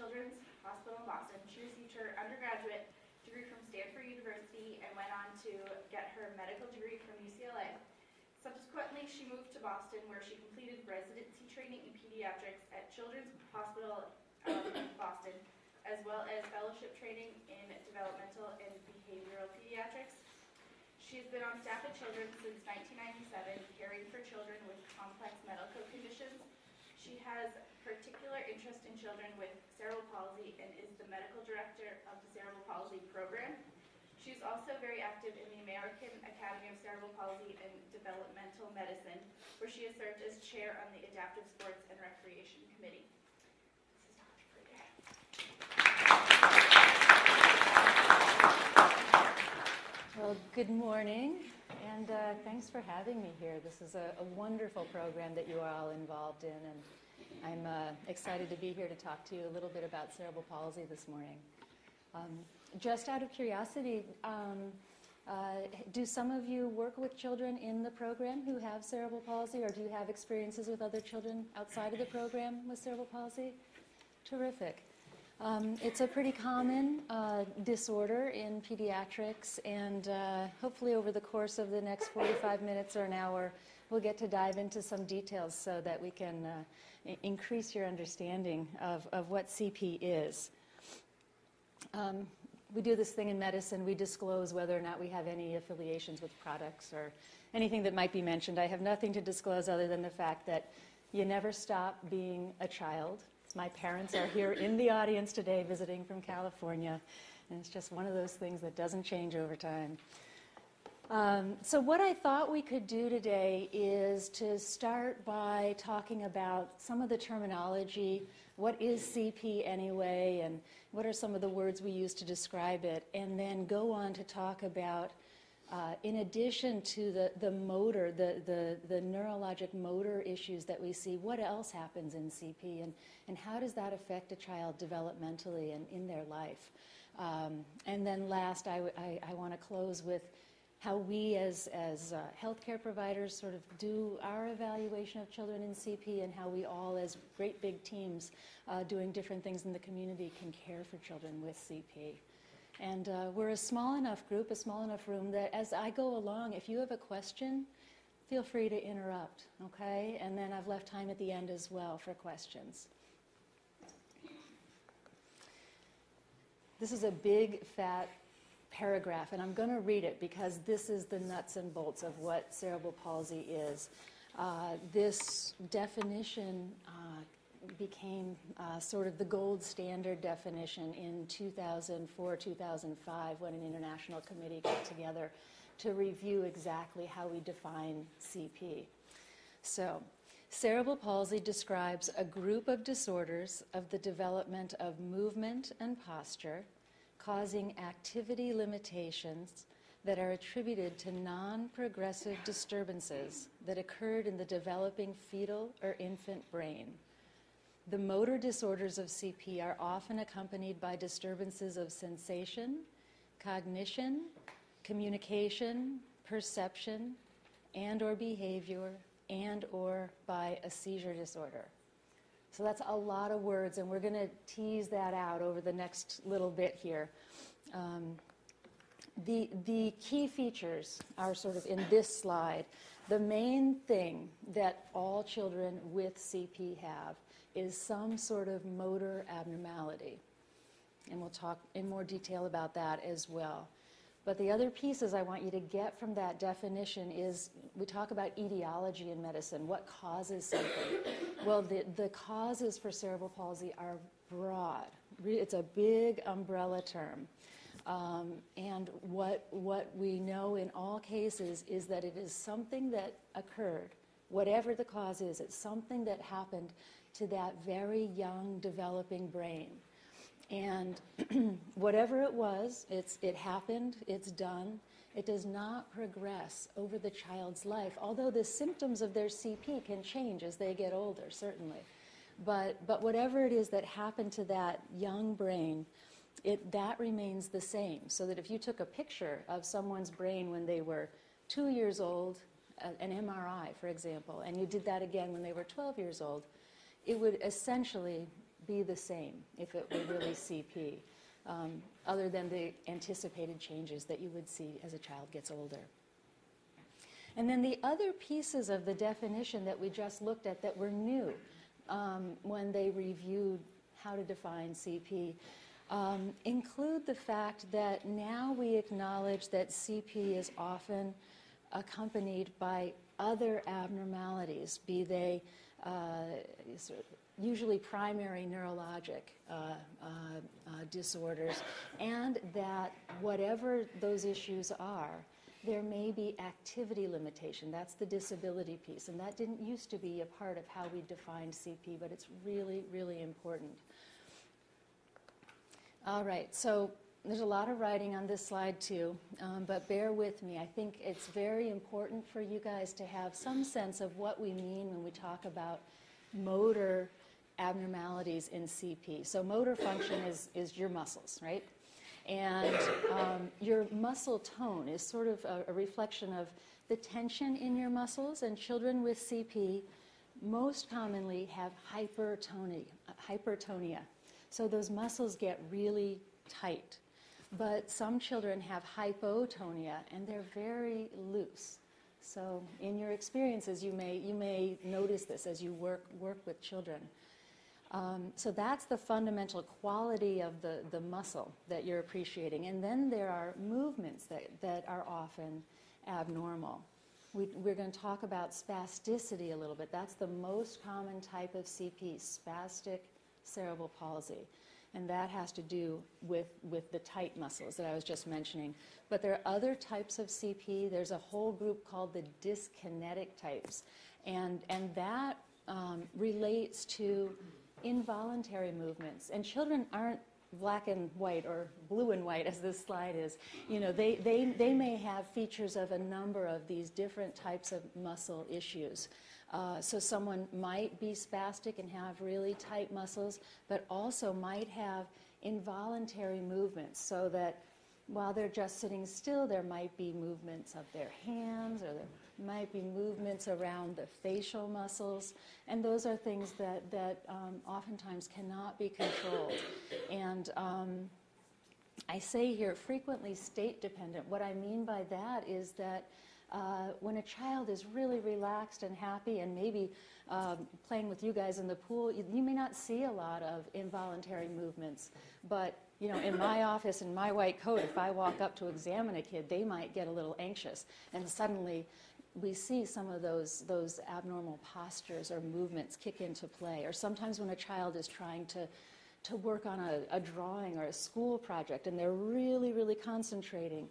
Children's Hospital in Boston. She received her undergraduate degree from Stanford University and went on to get her medical degree from UCLA. Subsequently, she moved to Boston where she completed residency training in pediatrics at Children's Hospital um, in Boston, as well as fellowship training in developmental and behavioral pediatrics. She has been on staff at Children's since 1997, caring for children with complex medical conditions. She has particular interest in children with cerebral palsy and is the medical director of the cerebral palsy program. She's also very active in the American Academy of Cerebral Palsy and Developmental Medicine, where she has served as chair on the Adaptive Sports and Recreation Committee. Well, good morning, and uh, thanks for having me here. This is a, a wonderful program that you are all involved in, and I'm uh, excited to be here to talk to you a little bit about cerebral palsy this morning. Um, just out of curiosity, um, uh, do some of you work with children in the program who have cerebral palsy, or do you have experiences with other children outside of the program with cerebral palsy? Terrific. Um, it's a pretty common uh, disorder in pediatrics, and uh, hopefully, over the course of the next 45 minutes or an hour, we'll get to dive into some details so that we can uh, increase your understanding of, of what CP is. Um, we do this thing in medicine, we disclose whether or not we have any affiliations with products or anything that might be mentioned. I have nothing to disclose other than the fact that you never stop being a child. My parents are here in the audience today visiting from California, and it's just one of those things that doesn't change over time. Um, so, what I thought we could do today is to start by talking about some of the terminology. What is CP anyway, and what are some of the words we use to describe it? And then go on to talk about, uh, in addition to the, the motor, the, the, the neurologic motor issues that we see, what else happens in CP, and, and how does that affect a child developmentally and in their life? Um, and then last, I, I want to close with how we as, as uh, healthcare providers sort of do our evaluation of children in CP and how we all as great big teams uh, doing different things in the community can care for children with CP. And uh, we're a small enough group, a small enough room that as I go along, if you have a question, feel free to interrupt, okay? And then I've left time at the end as well for questions. This is a big, fat paragraph, and I'm going to read it because this is the nuts and bolts of what cerebral palsy is. Uh, this definition uh, became uh, sort of the gold standard definition in 2004 2005 when an international committee got together to review exactly how we define CP. So, cerebral palsy describes a group of disorders of the development of movement and posture causing activity limitations that are attributed to non progressive disturbances that occurred in the developing fetal or infant brain. The motor disorders of CP are often accompanied by disturbances of sensation, cognition, communication, perception, and or behavior, and or by a seizure disorder. So that's a lot of words, and we're going to tease that out over the next little bit here. Um, the, the key features are sort of in this slide. The main thing that all children with CP have is some sort of motor abnormality. And we'll talk in more detail about that as well. But the other pieces I want you to get from that definition is we talk about etiology in medicine, what causes something. well, the, the causes for cerebral palsy are broad, it's a big umbrella term. Um, and what, what we know in all cases is that it is something that occurred, whatever the cause is, it's something that happened to that very young developing brain. And whatever it was, it's, it happened, it's done. It does not progress over the child's life, although the symptoms of their CP can change as they get older, certainly. But, but whatever it is that happened to that young brain, it, that remains the same. So that if you took a picture of someone's brain when they were two years old, an MRI, for example, and you did that again when they were 12 years old, it would essentially be the same if it were really CP, um, other than the anticipated changes that you would see as a child gets older. And then the other pieces of the definition that we just looked at that were new um, when they reviewed how to define CP um, include the fact that now we acknowledge that CP is often accompanied by other abnormalities, be they uh, usually primary neurologic uh, uh, uh, disorders, and that whatever those issues are, there may be activity limitation. That's the disability piece, and that didn't used to be a part of how we defined CP, but it's really, really important. All right, so there's a lot of writing on this slide too, um, but bear with me. I think it's very important for you guys to have some sense of what we mean when we talk about motor abnormalities in CP. So motor function is, is your muscles, right? And um, your muscle tone is sort of a, a reflection of the tension in your muscles, and children with CP most commonly have hypertonia, hypertonia. So those muscles get really tight. But some children have hypotonia and they're very loose. So in your experiences, you may, you may notice this as you work, work with children. Um, so that's the fundamental quality of the, the muscle that you're appreciating. And then there are movements that, that are often abnormal. We, are going to talk about spasticity a little bit. That's the most common type of CP, spastic cerebral palsy. And that has to do with, with the tight muscles that I was just mentioning. But there are other types of CP. There's a whole group called the dyskinetic types. And, and that um, relates to involuntary movements. And children aren't black and white or blue and white as this slide is. You know, they, they, they may have features of a number of these different types of muscle issues. Uh, so someone might be spastic and have really tight muscles, but also might have involuntary movements so that while they're just sitting still, there might be movements of their hands or there might be movements around the facial muscles. And those are things that, that um, oftentimes cannot be controlled. And um, I say here frequently state dependent. What I mean by that is that uh, when a child is really relaxed and happy and maybe um, playing with you guys in the pool, you, you, may not see a lot of involuntary movements. But, you know, in my office, in my white coat, if I walk up to examine a kid, they might get a little anxious. And suddenly we see some of those, those abnormal postures or movements kick into play. Or sometimes when a child is trying to to work on a, a, drawing or a school project and they're really, really concentrating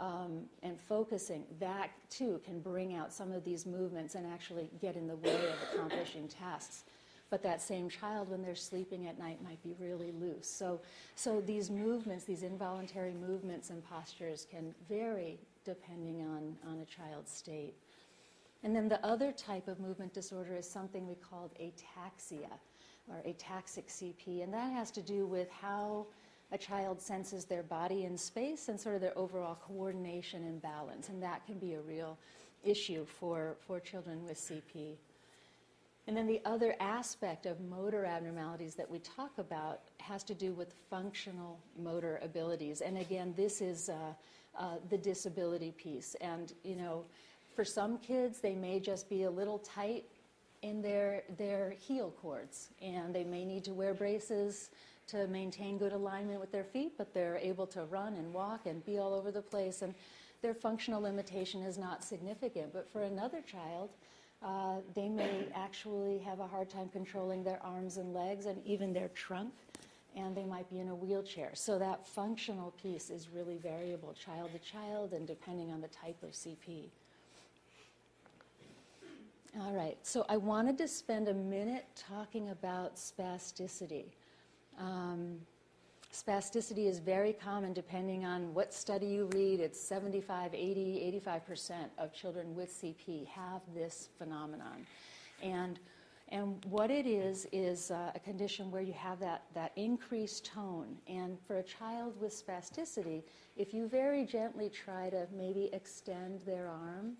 um, and focusing, that too can bring out some of these movements and actually get in the way of accomplishing tasks. But that same child, when they're sleeping at night, might be really loose. So, so these movements, these involuntary movements and postures can vary depending on, on a child's state. And then the other type of movement disorder is something we called ataxia or ataxic CP, and that has to do with how a child senses their body in space and sort of their overall coordination and balance. And that can be a real issue for, for children with CP. And then the other aspect of motor abnormalities that we talk about has to do with functional motor abilities. And again, this is uh, uh, the disability piece. And, you know, for some kids, they may just be a little tight in their, their heel cords, and they may need to wear braces to maintain good alignment with their feet, but they're able to run and walk and be all over the place. And their functional limitation is not significant. But for another child, uh, they may actually have a hard time controlling their arms and legs and even their trunk, and they might be in a wheelchair. So that functional piece is really variable, child to child, and depending on the type of CP. All right, so I wanted to spend a minute talking about spasticity. Um, spasticity is very common depending on what study you read. It's 75, 80, 85% of children with CP have this phenomenon. And, and what it is, is uh, a condition where you have that, that increased tone. And for a child with spasticity, if you very gently try to maybe extend their arm,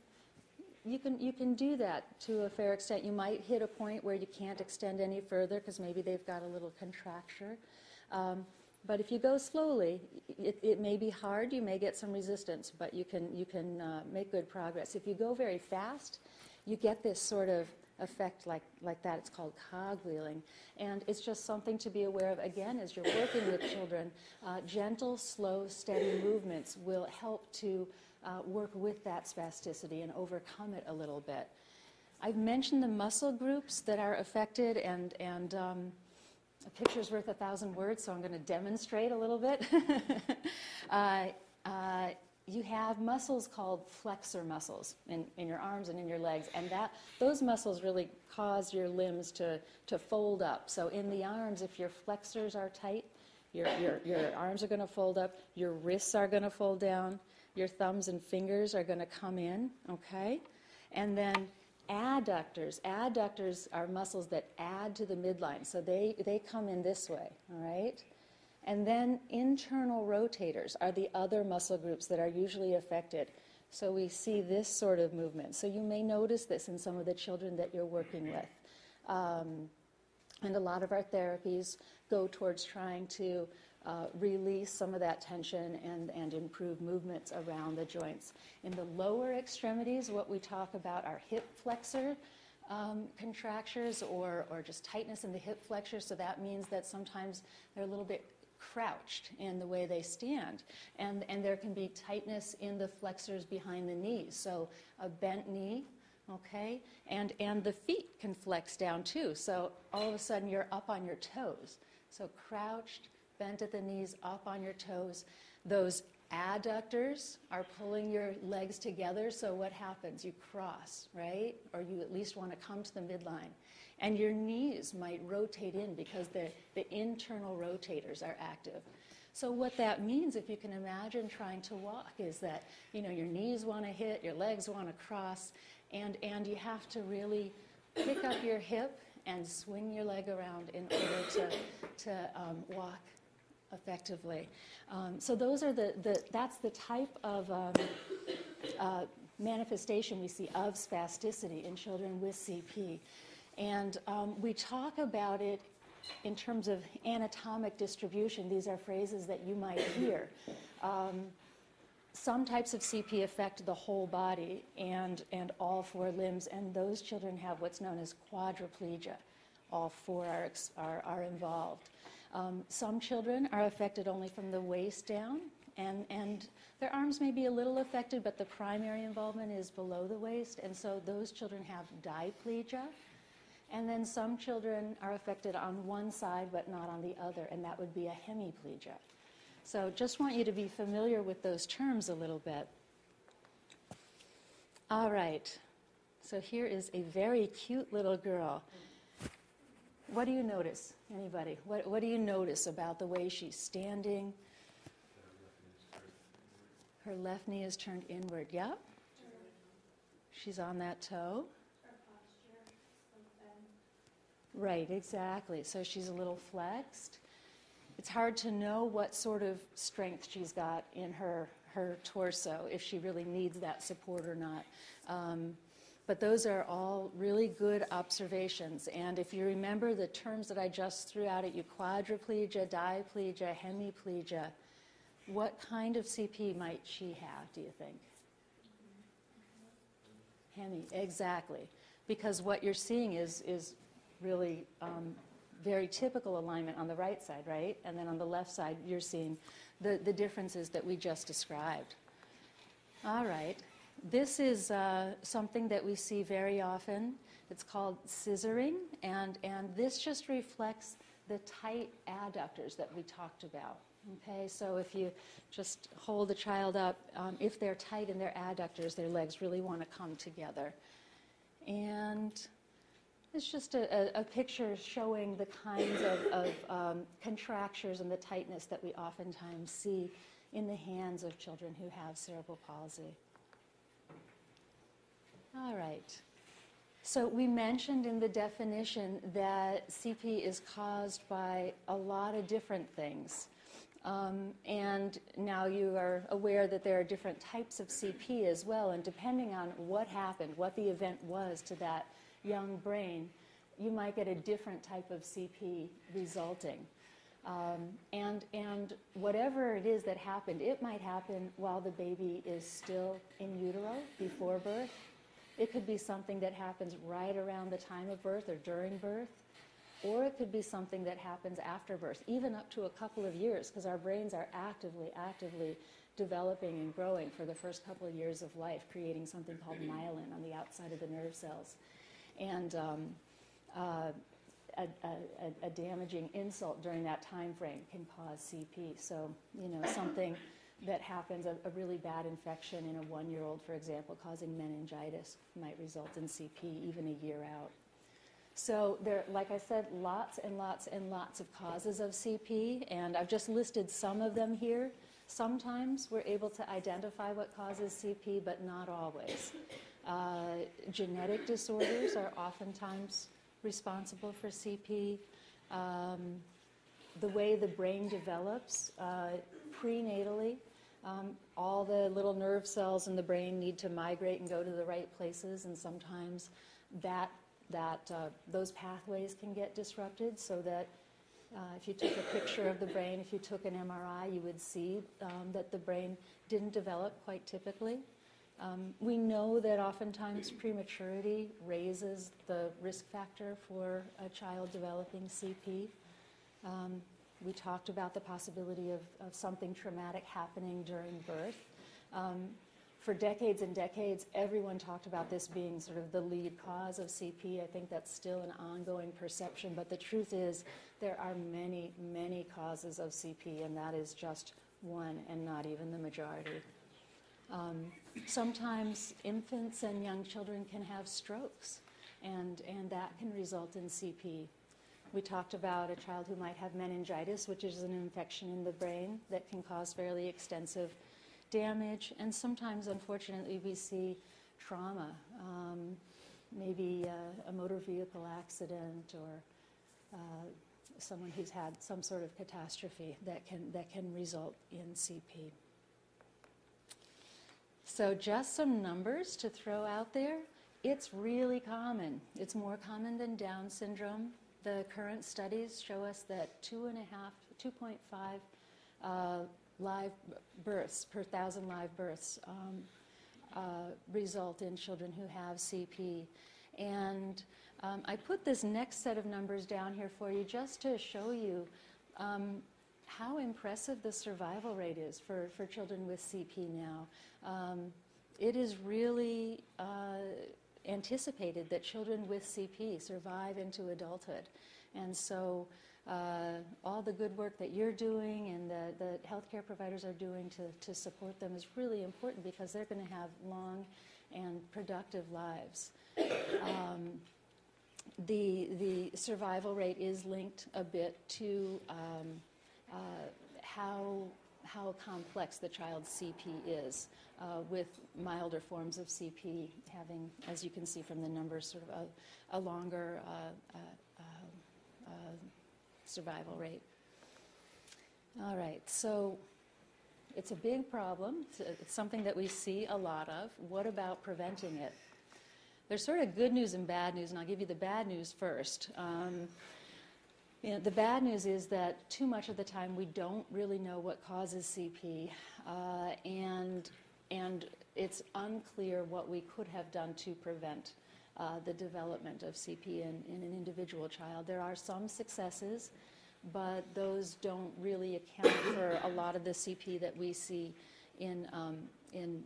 you can, you can do that to a fair extent. You might hit a point where you can't extend any further because maybe they've got a little contracture. Um, but if you go slowly, it, it may be hard, you may get some resistance, but you can, you can uh, make good progress. If you go very fast, you get this sort of effect like, like that. It's called cogwheeling. And it's just something to be aware of. Again, as you're working with children, uh, gentle, slow, steady movements will help to uh, work with that spasticity and overcome it a little bit. I've mentioned the muscle groups that are affected, and, and um, a picture's worth a thousand words, so I'm going to demonstrate a little bit. uh, uh, you have muscles called flexor muscles in, in your arms and in your legs, and that those muscles really cause your limbs to, to fold up. So in the arms, if your flexors are tight, your, your, your arms are going to fold up, your wrists are going to fold down, your thumbs and fingers are going to come in, okay? And then adductors, adductors are muscles that add to the midline, so they, they come in this way, all right? And then internal rotators are the other muscle groups that are usually affected. So we see this sort of movement. So you may notice this in some of the children that you're working with. Um, and a lot of our therapies go towards trying to uh, release some of that tension and, and improve movements around the joints. In the lower extremities, what we talk about are hip flexor um, contractures or, or just tightness in the hip flexors. So that means that sometimes they're a little bit crouched in the way they stand. And, and there can be tightness in the flexors behind the knees. So a bent knee, okay? And, and the feet can flex down too. So all of a sudden you're up on your toes. So crouched, bent at the knees, up on your toes. Those adductors are pulling your legs together, so what happens? You cross, right? Or you at least want to come to the midline. And your knees might rotate in because the, the internal rotators are active. So what that means, if you can imagine trying to walk, is that you know your knees want to hit, your legs want to cross, and, and you have to really pick up your hip and swing your leg around in order to, to um, walk effectively. Um, so those are the, the, that's the type of um, uh, manifestation we see of spasticity in children with CP. And um, we talk about it in terms of anatomic distribution. These are phrases that you might hear. Um, some types of CP affect the whole body and, and all four limbs, and those children have what's known as quadriplegia. All four are, are, are involved. Um, some children are affected only from the waist down, and, and their arms may be a little affected, but the primary involvement is below the waist, and so those children have diplegia. And then some children are affected on one side but not on the other, and that would be a hemiplegia. So just want you to be familiar with those terms a little bit. All right, so here is a very cute little girl. What do you notice? Anybody? What, what do you notice about the way she's standing? Her left knee is turned inward. Yep. She's on that toe. Right, exactly. So she's a little flexed. It's hard to know what sort of strength she's got in her, her torso, if she really needs that support or not. Um, but those are all really good observations. And if you remember the terms that I just threw out at you quadriplegia, diplegia, hemiplegia what kind of CP might she have, do you think? Hemi, exactly. Because what you're seeing is, is really um, very typical alignment on the right side, right? And then on the left side, you're seeing the, the differences that we just described. All right. This is uh, something that we see very often. It's called scissoring, and, and this just reflects the tight adductors that we talked about. Okay, so if you just hold the child up, um, if they're tight in their adductors, their legs really want to come together. And it's just a, a, a picture showing the kinds of, of um, contractures and the tightness that we oftentimes see in the hands of children who have cerebral palsy. All right. So we mentioned in the definition that CP is caused by a lot of different things. Um, and now you are aware that there are different types of CP as well, and depending on what happened, what the event was to that young brain, you might get a different type of CP resulting. Um, and, and whatever it is that happened, it might happen while the baby is still in utero before birth. It could be something that happens right around the time of birth or during birth. Or it could be something that happens after birth, even up to a couple of years, because our brains are actively, actively developing and growing for the first couple of years of life, creating something called myelin on the outside of the nerve cells. And um, uh, a, a, a, damaging insult during that time frame can cause CP. So, you know, something that happens, a, a really bad infection in a one-year-old, for example, causing meningitis might result in CP even a year out. So there, like I said, lots and lots and lots of causes of CP, and I've just listed some of them here. Sometimes we're able to identify what causes CP, but not always. Uh, genetic disorders are oftentimes responsible for CP. Um, the way the brain develops uh, prenatally, um, all the little nerve cells in the brain need to migrate and go to the right places, and sometimes that that uh, those pathways can get disrupted so that uh, if you took a picture of the brain, if you took an MRI, you would see um, that the brain didn't develop quite typically. Um, we know that oftentimes prematurity raises the risk factor for a child developing CP. Um, we talked about the possibility of, of, something traumatic happening during birth. Um, for decades and decades, everyone talked about this being sort of the lead cause of CP. I think that's still an ongoing perception, but the truth is there are many, many causes of CP, and that is just one and not even the majority. Um, sometimes infants and young children can have strokes, and, and that can result in CP. We talked about a child who might have meningitis, which is an infection in the brain that can cause fairly extensive damage, and sometimes, unfortunately, we see trauma, um, maybe uh, a motor vehicle accident or uh, someone who's had some sort of catastrophe that can, that can result in CP. So, just some numbers to throw out there. It's really common. It's more common than Down syndrome. The current studies show us that two and a half, 2.5 uh, live births per thousand live births um, uh, result in children who have CP. And um, I put this next set of numbers down here for you just to show you um, how impressive the survival rate is for, for children with CP now. Um, it is really uh, anticipated that children with CP survive into adulthood. And so uh, all the good work that you're doing and the, the healthcare providers are doing to, to support them is really important because they're going to have long and productive lives. Um, the, the survival rate is linked a bit to um, uh, how, how complex the child's CP is, uh, with milder forms of CP having, as you can see from the numbers, sort of a, a longer uh, uh survival rate. All right, so it's a big problem. It's, it's, something that we see a lot of. What about preventing it? There's sort of good news and bad news, and I'll give you the bad news first. Um, you know, the bad news is that too much of the time we don't really know what causes CP, uh, and and it's unclear what we could have done to prevent uh, the development of CP in, in an individual child. There are some successes, but those don't really account for a lot of the CP that we see in, um, in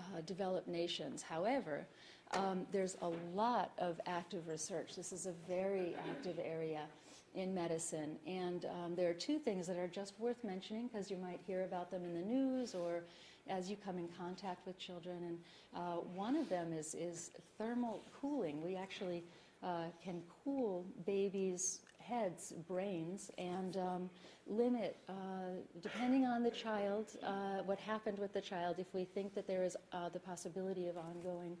uh, developed nations. However, um, there's a lot of active research. This is a very active area in medicine. And um, there are two things that are just worth mentioning because you might hear about them in the news or as you come in contact with children. And uh, one of them is, is thermal cooling. We actually uh, can cool babies' heads, brains, and um, limit, uh, depending on the child, uh, what happened with the child, if we think that there is uh, the possibility of ongoing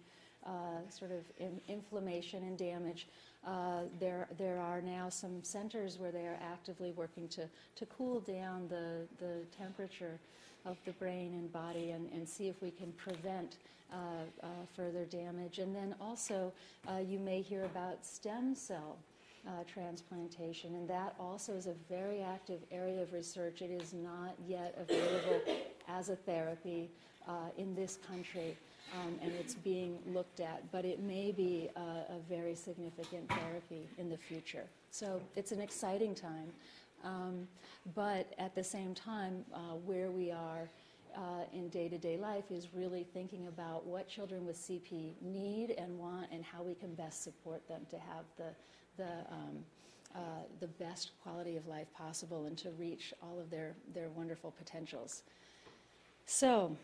uh, sort of in, inflammation and damage. Uh, there, there are now some centers where they are actively working to, to cool down the, the temperature of the brain and body and, and see if we can prevent uh, uh, further damage. And then also, uh, you may hear about stem cell uh, transplantation, and that also is a very active area of research. It is not yet available as a therapy uh, in this country, um, and it's being looked at, but it may be a, a very significant therapy in the future. So it's an exciting time. Um, but at the same time, uh, where we are uh, in day to day life is really thinking about what children with CP need and want and how we can best support them to have the, the, um, uh, the best quality of life possible and to reach all of their, their wonderful potentials. So,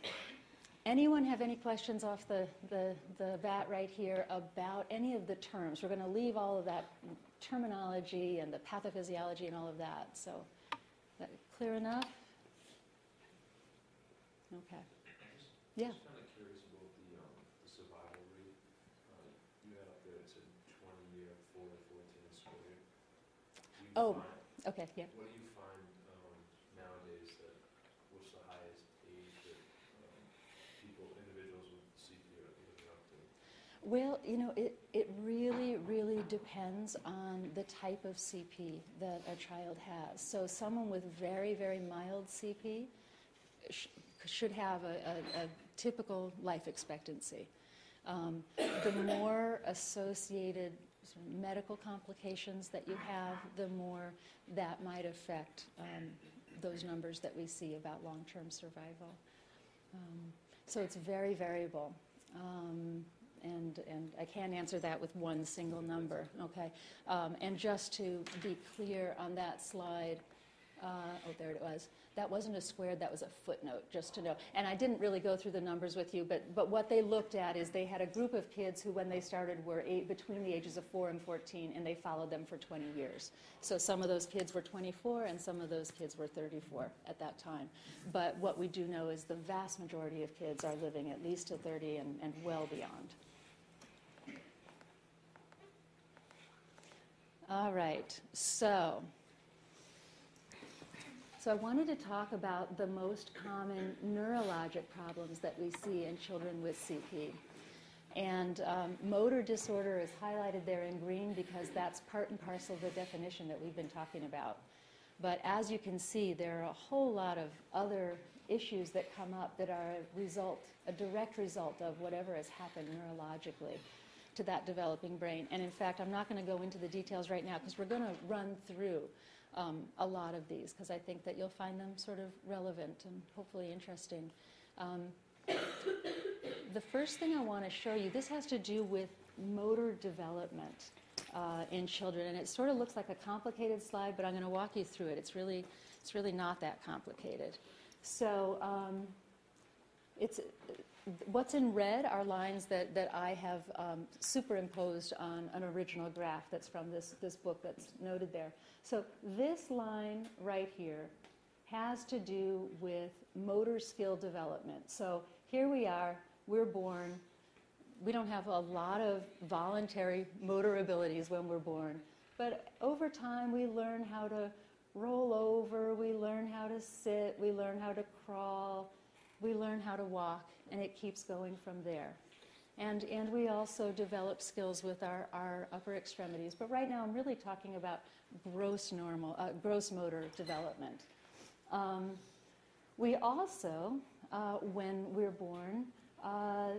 anyone have any questions off the, the, the bat right here about any of the terms? We're going to leave all of that terminology and the pathophysiology and all of that. So, that clear enough? Okay. Yeah. Just kind of curious about the, um, the survival rate. Uh, You had up there, it said twenty year, four to fourteen school year. Do you Oh. find- Okay, yeah. What do you find, um, nowadays that, what's the highest age that, um, people, individuals with CP are living up to? Well, you know, it, it really, really depends on the type of CP that a child has. So, someone with very, very mild CP sh- should have a, a, a typical life expectancy. Um, the more associated medical complications that you have, the more that might affect um, those numbers that we see about long term survival. Um, so, it's very variable. Um, and, and I can't answer that with one single number, okay? Um, and just to be clear on that slide, uh, oh, there it was. That wasn't a squared, that was a footnote, just to know. And I didn't really go through the numbers with you, but, but what they looked at is they had a group of kids who, when they started, were eight, between the ages of 4 and 14, and they followed them for 20 years. So some of those kids were 24, and some of those kids were 34 at that time. But what we do know is the vast majority of kids are living at least to 30 and, and well beyond. All right, so. So I wanted to talk about the most common neurologic problems that we see in children with CP. And um, motor disorder is highlighted there in green because that's part and parcel of the definition that we've been talking about. But as you can see, there are a whole lot of other issues that come up that are a result, a direct result of whatever has happened neurologically to that developing brain. And in fact, I'm not going to go into the details right now because we're going to run through um, a lot of these because I think that you'll find them sort of relevant and hopefully interesting. Um, the first thing I want to show you, this has to do with motor development uh, in children, and it sort of looks like a complicated slide, but I'm going to walk you through it. It's really, it's really not that complicated. So um, it's what's in red are lines that, that I have um, superimposed on an original graph that's from this, this book that's noted there. So this line right here has to do with motor skill development. So here we are, we're born. We don't have a lot of voluntary motor abilities when we're born, but over time we learn how to roll over, we learn how to sit, we learn how to crawl, we learn how to walk, and it keeps going from there. And, and we also develop skills with our, our upper extremities. But right now I'm really talking about gross normal, uh, gross motor development. Um, we also, uh, when we're born, uh,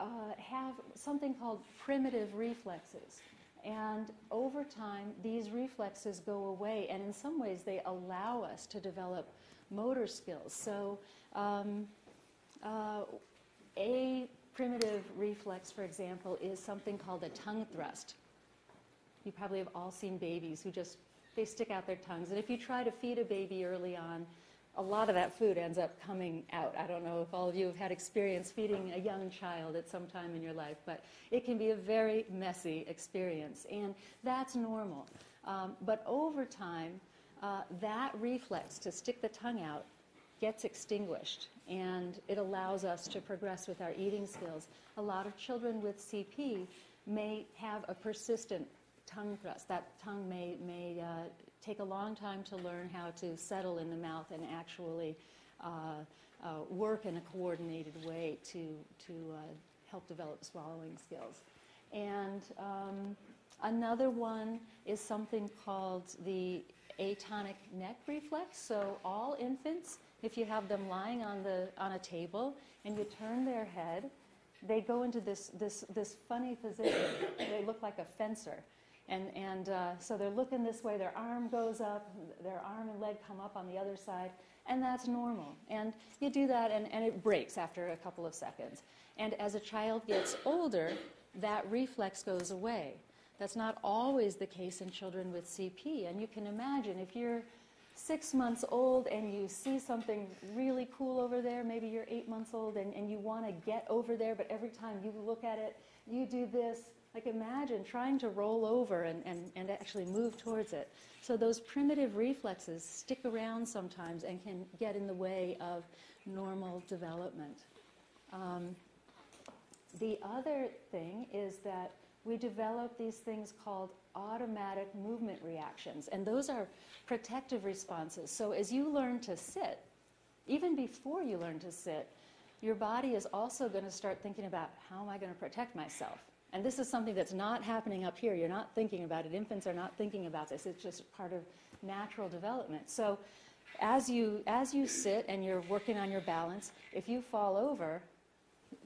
uh, have something called primitive reflexes. And over time, these reflexes go away, and in some ways, they allow us to develop motor skills. So, um, uh, a primitive reflex, for example, is something called a tongue thrust. You probably have all seen babies who just they stick out their tongues, and if you try to feed a baby early on, a lot of that food ends up coming out. I don't know if all of you have had experience feeding a young child at some time in your life, but it can be a very messy experience, and that's normal. Um, but over time, uh, that reflex to stick the tongue out gets extinguished. and it allows us to progress with our eating skills. A lot of children with CP may have a persistent tongue thrust. That tongue may, may uh, take a long time to learn how to settle in the mouth and actually uh, uh, work in a coordinated way to, to uh, help develop swallowing skills. And um, another one is something called the atonic neck reflex. So all infants, if you have them lying on, the, on a table and you turn their head, they go into this, this, this funny position. they look like a fencer. And, and uh, so they're looking this way, their arm goes up, their arm and leg come up on the other side, and that's normal. And you do that, and, and it breaks after a couple of seconds. And as a child gets older, that reflex goes away. That's not always the case in children with CP. And you can imagine if you're six months old and you see something really cool over there, maybe you're eight months old and, and you want to get over there, but every time you look at it, you do this. Like imagine trying to roll over and, and, and actually move towards it. So those primitive reflexes stick around sometimes and can get in the way of normal development. Um, the other thing is that we develop these things called automatic movement reactions, and those are protective responses. So as you learn to sit, even before you learn to sit, your body is also going to start thinking about how am I going to protect myself? And this is something that's not happening up here. You're not thinking about it. Infants are not thinking about this. It's just part of natural development. So as you, as you sit and you're working on your balance, if you fall over,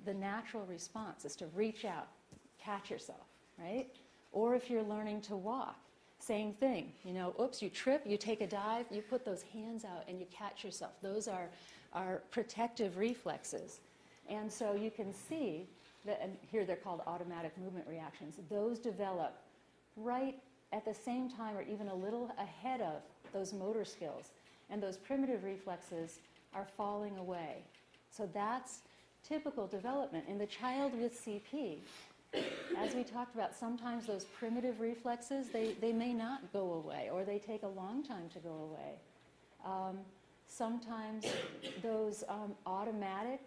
the natural response is to reach out, catch yourself, right? Or if you're learning to walk, same thing. You know, oops, you trip, you take a dive, you put those hands out and you catch yourself. Those are, are protective reflexes. And so you can see that, and here they're called automatic movement reactions, those develop right at the same time or even a little ahead of those motor skills. And those primitive reflexes are falling away. So that's typical development. In the child with CP, as we talked about, sometimes those primitive reflexes, they, they may not go away or they take a long time to go away. Um, sometimes those um, automatic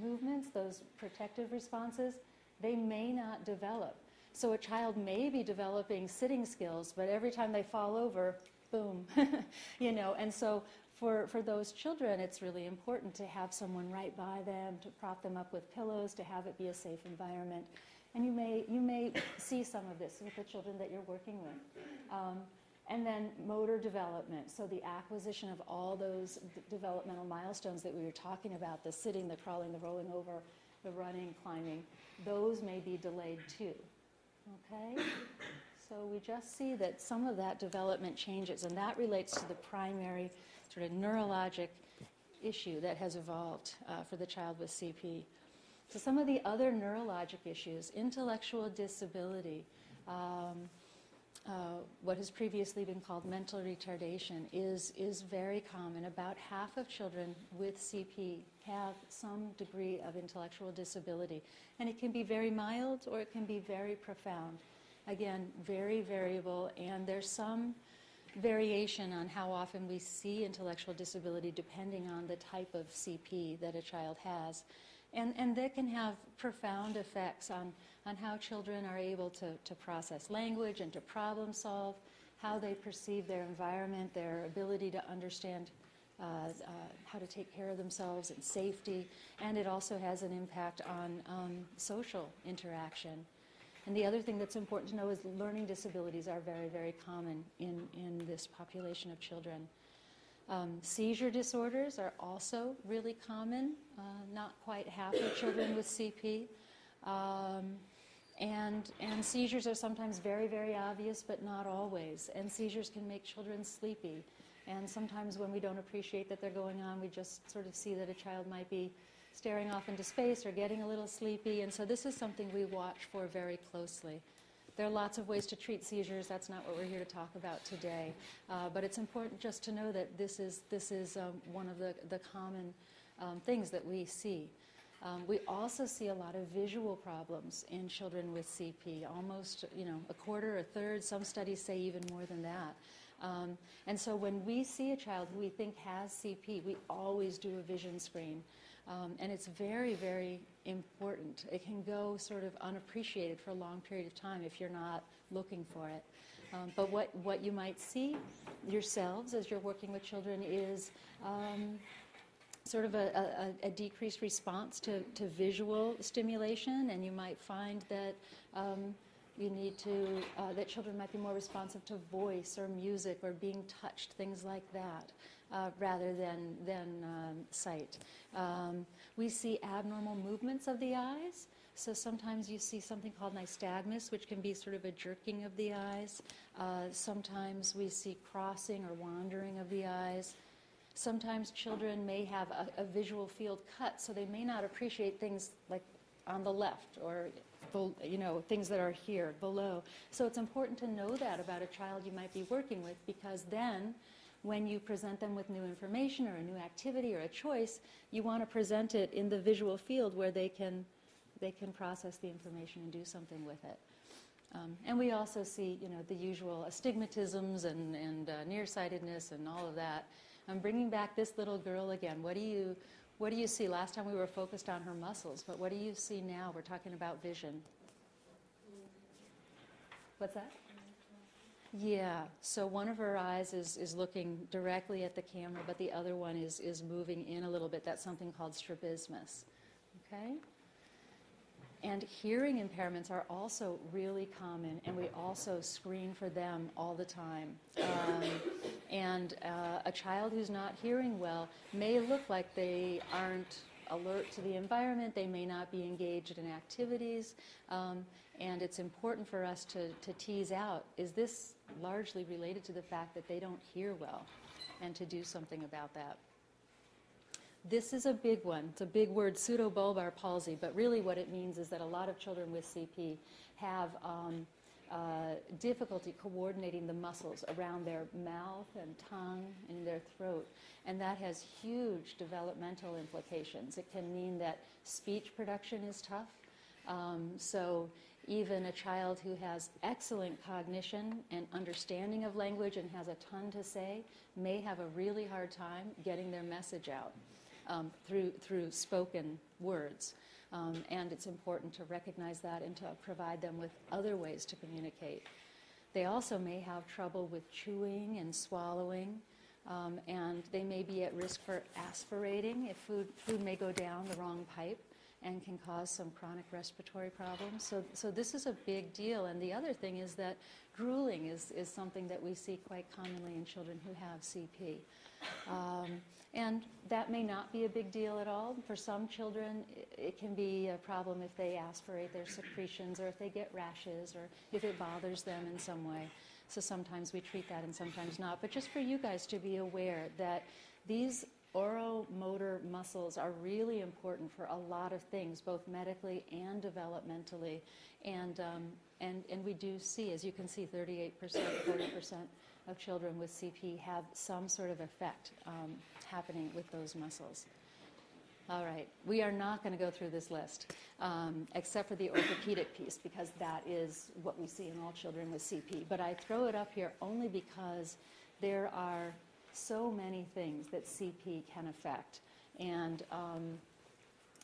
movements, those protective responses, they may not develop. So a child may be developing sitting skills, but every time they fall over, boom, you know, and so for, for those children, it's really important to have someone right by them, to prop them up with pillows, to have it be a safe environment. And you may, you may see some of this with the children that you're working with. Um, and then motor development, so the acquisition of all those d- developmental milestones that we were talking about the sitting, the crawling, the rolling over, the running, climbing those may be delayed too. Okay? So we just see that some of that development changes, and that relates to the primary sort of neurologic issue that has evolved uh, for the child with CP. So, some of the other neurologic issues, intellectual disability, um, uh, what has previously been called mental retardation, is, is very common. About half of children with CP have some degree of intellectual disability. And it can be very mild or it can be very profound. Again, very variable, and there's some variation on how often we see intellectual disability depending on the type of CP that a child has. And, and that can have profound effects on, on how children are able to, to process language and to problem solve, how they perceive their environment, their ability to understand uh, uh, how to take care of themselves and safety. And it also has an impact on um, social interaction. And the other thing that's important to know is learning disabilities are very, very common in, in this population of children. Um, seizure disorders are also really common, uh, not quite half of children with CP. Um, and, and seizures are sometimes very, very obvious, but not always. And seizures can make children sleepy. And sometimes when we don't appreciate that they're going on, we just sort of see that a child might be staring off into space or getting a little sleepy. And so this is something we watch for very closely. There are lots of ways to treat seizures. That's not what we're here to talk about today. Uh, but it's important just to know that this is, this is um, one of the, the common um, things that we see. Um, we also see a lot of visual problems in children with CP, almost, you know, a quarter, a third, some studies say even more than that. Um, and so when we see a child who we think has CP, we always do a vision screen. Um, and it's very, very important. It can go sort of unappreciated for a long period of time if you're not looking for it. Um, but what, what you might see yourselves as you're working with children is um, sort of a, a, a decreased response to, to visual stimulation, and you might find that um, you need to, uh, that children might be more responsive to voice or music or being touched, things like that, uh, rather than, than um, sight. Um, we see abnormal movements of the eyes. So sometimes you see something called nystagmus, which can be sort of a jerking of the eyes. Uh, sometimes we see crossing or wandering of the eyes. Sometimes children may have a, a visual field cut, so they may not appreciate things like on the left or you know things that are here below. So it's important to know that about a child you might be working with because then when you present them with new information or a new activity or a choice, you want to present it in the visual field where they can they can process the information and do something with it. Um, and we also see, you know, the usual astigmatisms and, and uh, nearsightedness and all of that. I'm bringing back this little girl again. What do you, what do you see? Last time we were focused on her muscles, but what do you see now? We're talking about vision. What's that? Yeah, so one of her eyes is, is looking directly at the camera, but the other one is, is moving in a little bit. That's something called strabismus. Okay? And hearing impairments are also really common, and we also screen for them all the time. Um, and uh, a child who's not hearing well may look like they aren't alert to the environment, they may not be engaged in activities, um, and it's important for us to, to tease out is this largely related to the fact that they don't hear well, and to do something about that. This is a big one. It's a big word, pseudobulbar palsy, but really what it means is that a lot of children with CP have um, uh, difficulty coordinating the muscles around their mouth and tongue and their throat. And that has huge developmental implications. It can mean that speech production is tough. Um, so even a child who has excellent cognition and understanding of language and has a ton to say may have a really hard time getting their message out um, through, through spoken words. Um, and it's important to recognize that and to provide them with other ways to communicate. They also may have trouble with chewing and swallowing, um, and they may be at risk for aspirating if food, food may go down the wrong pipe and can cause some chronic respiratory problems. So, so this is a big deal. And the other thing is that drooling is, is something that we see quite commonly in children who have CP. Um, and that may not be a big deal at all. For some children, it can be a problem if they aspirate their secretions or if they get rashes or if it bothers them in some way. So sometimes we treat that and sometimes not. But just for you guys to be aware that these oromotor muscles are really important for a lot of things, both medically and developmentally. And, um, and, and we do see, as you can see, 38%, 40% of children with CP have some sort of effect um, happening with those muscles. All right, we are not going to go through this list, um, except for the orthopedic piece, because that is what we see in all children with CP. But I throw it up here only because there are so many things that CP can affect. And um,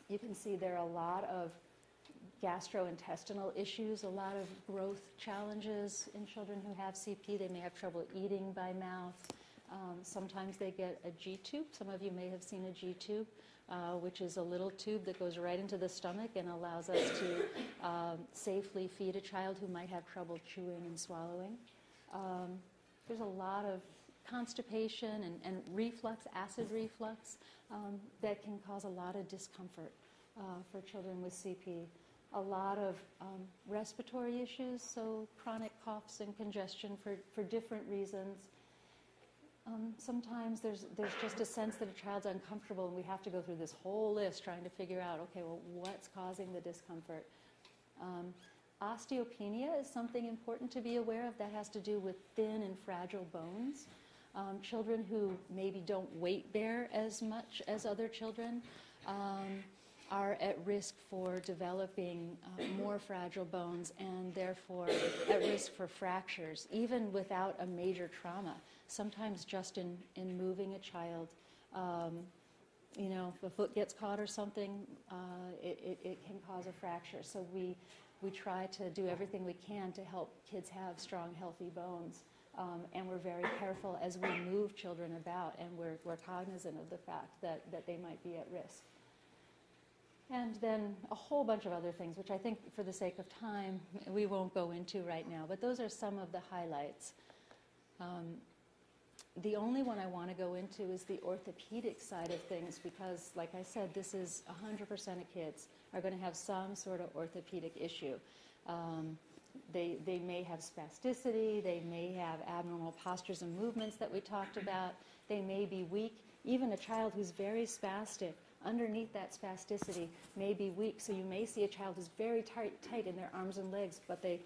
you can see there are a lot of gastrointestinal issues, a lot of growth challenges in children who have CP. They may have trouble eating by mouth. Um, sometimes they get a G tube. Some of you may have seen a G tube, uh, which is a little tube that goes right into the stomach and allows us to um, safely feed a child who might have trouble chewing and swallowing. Um, there's a lot of constipation and, and reflux, acid reflux, um, that can cause a lot of discomfort uh, for children with CP a lot of um, respiratory issues, so chronic coughs and congestion for, for different reasons. Um, sometimes there's, there's just a sense that a child's uncomfortable, and we have to go through this whole list trying to figure out okay, well, what's causing the discomfort? Um, osteopenia is something important to be aware of. That has to do with thin and fragile bones. Um, children who maybe don't weight bear as much as other children. Um, are at risk for developing uh, more fragile bones and therefore at risk for fractures, even without a major trauma. Sometimes just in, in moving a child, um, you know, if a foot gets caught or something, uh, it, it, it can cause a fracture. So we, we try to do everything we can to help kids have strong, healthy bones. Um, and we're very careful as we move children about, and we're, we're cognizant of the fact that, that they might be at risk. And then a whole bunch of other things, which I think for the sake of time, we won't go into right now, but those are some of the highlights. Um, the only one I want to go into is the orthopedic side of things because, like I said, this is 100% of kids are going to have some sort of orthopedic issue. Um, they, they may have spasticity, they may have abnormal postures and movements that we talked about, they may be weak. Even a child who's very spastic, underneath that spasticity, may be weak. So you may see a child who's very tight, tight in their arms and legs, but they,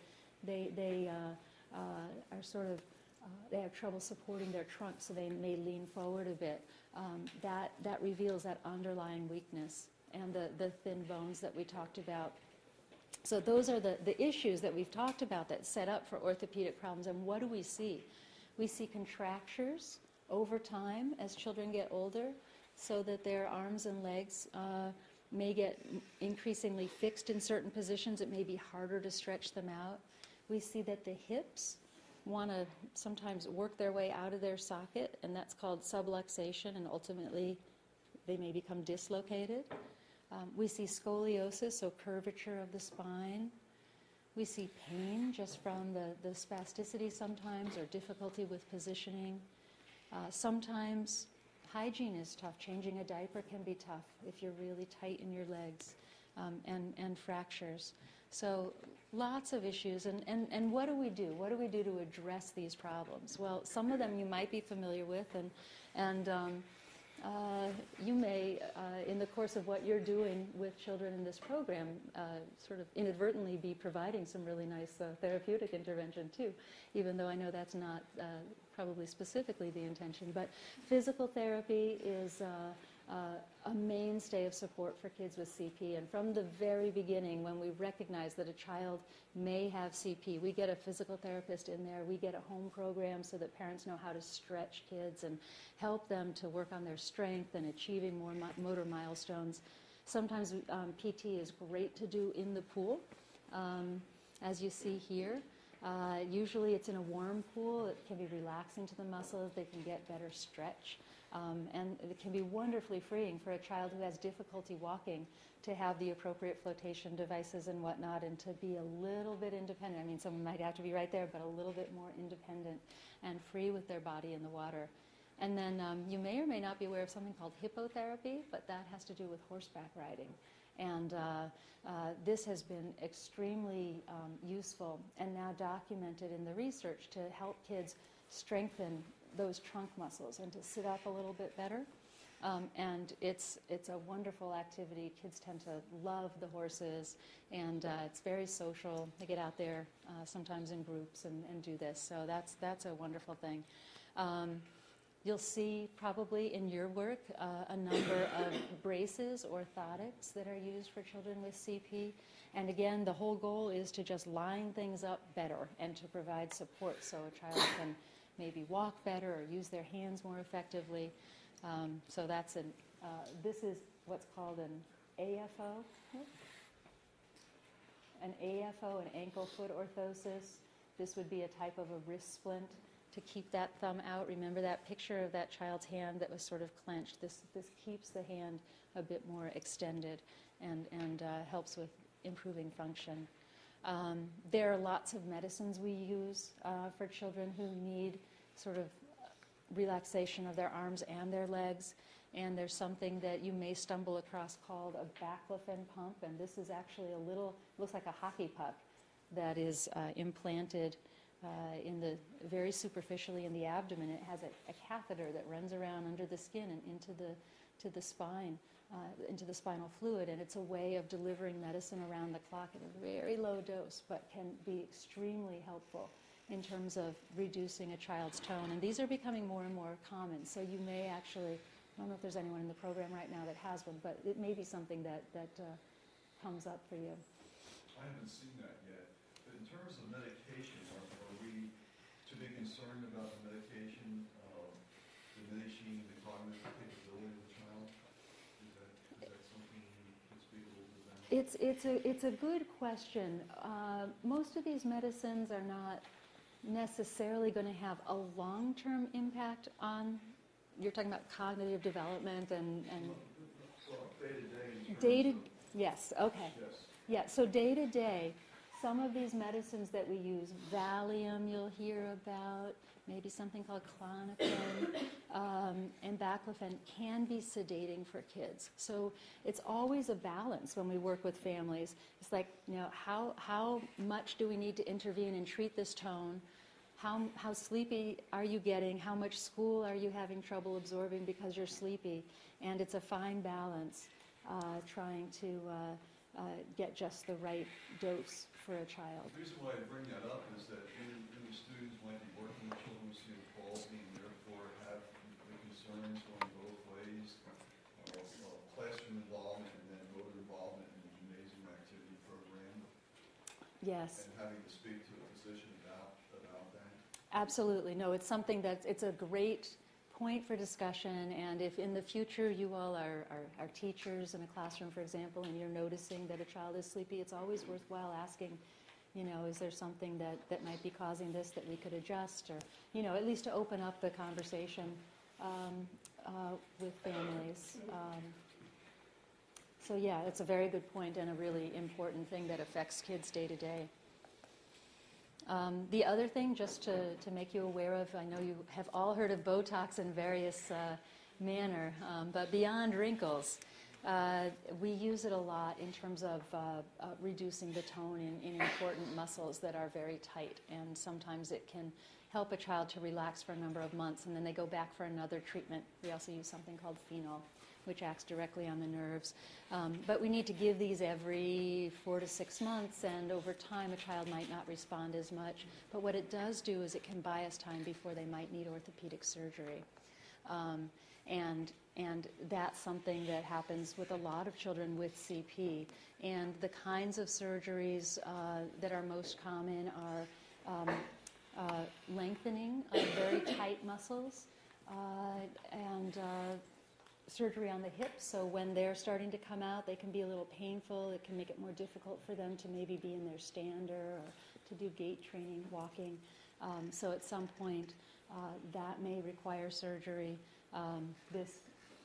they, they uh, uh, are sort of uh, they have trouble supporting their trunk, so they may lean forward a bit. Um, that, that reveals that underlying weakness and the, the thin bones that we talked about. So those are the, the issues that we've talked about that set up for orthopedic problems. And what do we see? We see contractures over time as children get older, so that their arms and legs uh, may get increasingly fixed in certain positions. It may be harder to stretch them out. We see that the hips want to sometimes work their way out of their socket, and that's called subluxation, and ultimately they may become dislocated. Um, we see scoliosis, so curvature of the spine. We see pain just from the, the spasticity sometimes, or difficulty with positioning. Uh, sometimes hygiene is tough. Changing a diaper can be tough if you're really tight in your legs, um, and, and fractures. So lots of issues. And, and, and what do we do? What do we do to address these problems? Well, some of them you might be familiar with, and, and um, uh, you may, uh, in the course of what you're doing with children in this program, uh, sort of inadvertently be providing some really nice uh, therapeutic intervention too, even though I know that's not uh, probably specifically the intention. But physical therapy is uh, a mainstay of support for kids with CP. And from the very beginning, when we recognize that a child may have CP, we get a physical therapist in there, we get a home program so that parents know how to stretch kids and help them to work on their strength and achieving more motor milestones. Sometimes um, PT is great to do in the pool, um, as you see here. Uh, usually it's in a warm pool. It can be relaxing to the muscles. They can get better stretch. Um, and it can be wonderfully freeing for a child who has difficulty walking to have the appropriate flotation devices and whatnot and to be a little bit independent. I mean, someone might have to be right there, but a little bit more independent and free with their body in the water. And then um, you may or may not be aware of something called hippotherapy, but that has to do with horseback riding. And uh, uh, this has been extremely um, useful and now documented in the research to help kids strengthen those trunk muscles and to sit up a little bit better. Um, and it's, it's a wonderful activity. Kids tend to love the horses, and uh, it's very social. They get out there uh, sometimes in groups and, and do this, so that's, that's a wonderful thing. Um, you'll see probably in your work uh, a number of braces, orthotics that are used for children with CP. And again, the whole goal is to just line things up better and to provide support so a child can maybe walk better or use their hands more effectively. Um, so that's an, uh, this is what's called an AFO. An AFO, an ankle foot orthosis. This would be a type of a wrist splint to keep that thumb out. Remember that picture of that child's hand that was sort of clenched. This, this keeps the hand a bit more extended and, and uh, helps with improving function. Um, there are lots of medicines we use uh, for children who need sort of relaxation of their arms and their legs. And there's something that you may stumble across called a baclofen pump. And this is actually a little, looks like a hockey puck that is uh, implanted uh, in the very superficially in the abdomen. It has a, a, catheter that runs around under the skin and into the to the spine, uh, into the spinal fluid, and it's a way of delivering medicine around the clock at a very low dose, but can be extremely helpful in terms of reducing a child's tone. And these are becoming more and more common. So you may actually, I don't know if there's anyone in the program right now that has one, but it may be something that, that uh, comes up for you. I haven't seen that yet, but in terms of medication, are, are we to be concerned about the medication, uh, diminishing the cognitive capability of the child? Is that, is that something that's speakable to them? It's, it's, a, it's a good question. Uh, most of these medicines are not necessarily going to have a long-term impact on, you're talking about cognitive development and, and Well, day-to-day in terms day to, yes, okay. Yes. Yeah, so day to day, some of these medicines that we use, Valium you'll hear about, maybe something called Klonopin, um, and Baclofen can be sedating for kids. So it's always a balance when we work with families. It's like, you know, how, how much do we need to intervene and treat this tone? How, how sleepy are you getting? How much school are you having trouble absorbing because you're sleepy? And it's a fine balance uh, trying to uh, uh, get just the right dose for a child. The reason why I bring that up is that many, many students might be working with children with cerebral palsy and therefore have the concerns going both ways. Uh, uh, Classroom involvement and then motor involvement in the gymnasium activity program. Yes, And having to speak to a physician about, about that. absolutely. No, it's something that's, it's a great point for discussion. And if in the future you all are, are, are teachers in a classroom, for example, and you're noticing that a child is sleepy, it's always worthwhile asking, you know, is there something that, that might be causing this that we could adjust? Or, you know, at least to open up the conversation um, uh, with families. Um, so yeah, it's a very good point and a really important thing that affects kids day to day. Um, the other thing, just to, to make you aware of, I know you have all heard of Botox in various uh, manner, um, but beyond wrinkles, uh, we use it a lot in terms of uh, uh, reducing the tone in, in important muscles that are very tight, and sometimes it can help a child to relax for a number of months, and then they go back for another treatment. We also use something called phenol, which acts directly on the nerves. Um, but we need to give these every four to six months, and over time, a child might not respond as much. But what it does do is it can buy us time before they might need orthopedic surgery. Um, and, and that's something that happens with a lot of children with CP. And the kinds of surgeries uh, that are most common are um, uh, lengthening of very tight muscles uh, and uh, surgery on the hips. So when they're starting to come out, they can be a little painful. It can make it more difficult for them to maybe be in their stander or to do gait training, walking. Um, so at some point, uh, that may require surgery. Um, this